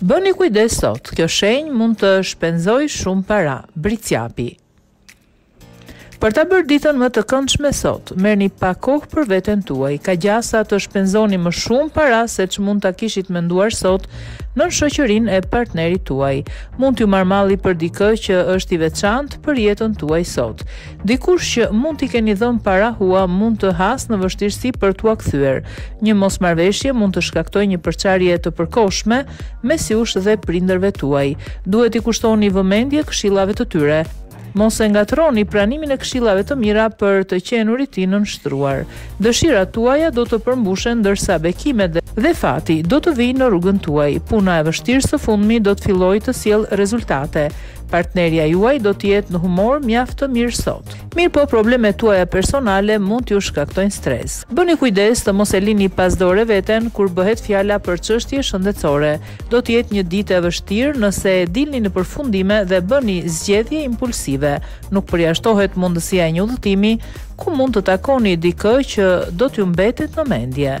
Bëni kujdes sot, kjo shenjë mund të shpenzojë shumë para, bricjapi. Për ta bërë ditën më të këndshme sot, merrni pak kohë për veten tuaj. Ka gjasa të shpenzoni më shumë para seç mund ta kishit menduar sot në shoqërinë e partnerit tuaj. Mund t'ju marrë malli për dikë që është i veçantë për jetën tuaj sot. Dikush që mund t'i keni dhënë para hua mund të hasë në vështirësi për t'ua kthyer. Një mosmarrëveshje mund të shkaktojë një përçarje të përkohshme mes jush dhe prindërve tuaj. Duhet t'i kushtoni vëmendje këshillave të tyre. Mos e ngatërroni pranimin e këshillave të mira për të qenurit i nënshtruar. Dëshirat tuaja do të përmbushen ndërsa bekimet dhe fati do të vijnë në rrugën tuaj. Puna e vështirë së fundmi do të fillojë të sjellë rezultate. Partnerja juaj do të jetë në humor mjaft të mirë sot. Mirëpo problemet tuaja personale mund t'ju shkaktojnë stres. Bëni kujdes të mos e lini pas dore veten kur bëhet fjala për çështje shëndetësore. Do të jetë një ditë e vështirë nëse dilni në përfundime dhe bëni zgjedhje impulsive. Nuk përjashtohet mundësia e një udhëtimi ku mund të takoni dikë që do t'ju mbetet në mendje.